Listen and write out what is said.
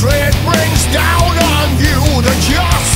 hatred brings down on you the just